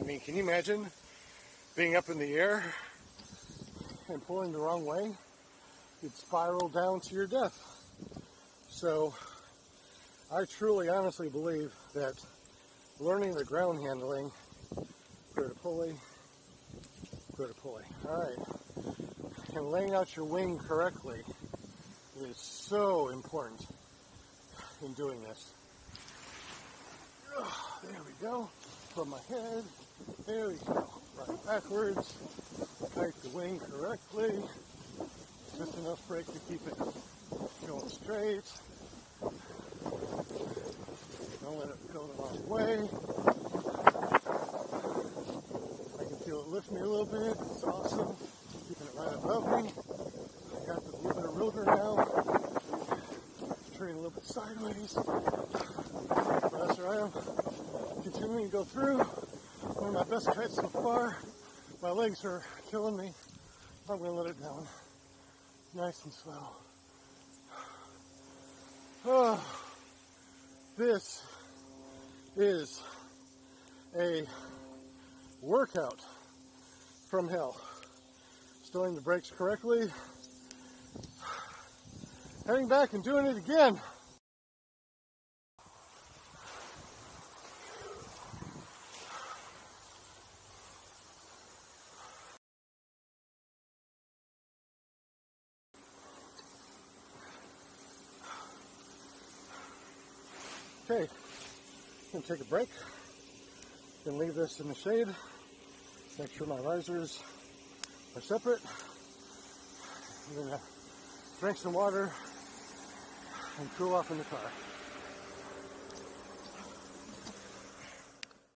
I mean, can you imagine being up in the air and pulling the wrong way? You'd spiral down to your death. So I truly, honestly believe that learning the ground handling, go to pulley, go to pulley. All right. And laying out your wing correctly is so important in doing this. There we go. From my head. There we go. Right backwards. Tight the wing correctly. Just enough brake to keep it going straight. Don't let it go the wrong way. I can feel it lift me a little bit. It's awesome. Keeping it right above me. I got the little bit of rotor now. Turning a little bit sideways. Faster I am. Continuing to go through. One of my best kites so far. My legs are killing me. I'm to let it down. Nice and slow. Oh, this is a workout from hell. Stowing the brakes correctly, heading back and doing it again. Okay, I'm gonna take a break. Gonna leave this in the shade. Make sure my risers are separate. I'm gonna drink some water and cool off in the car.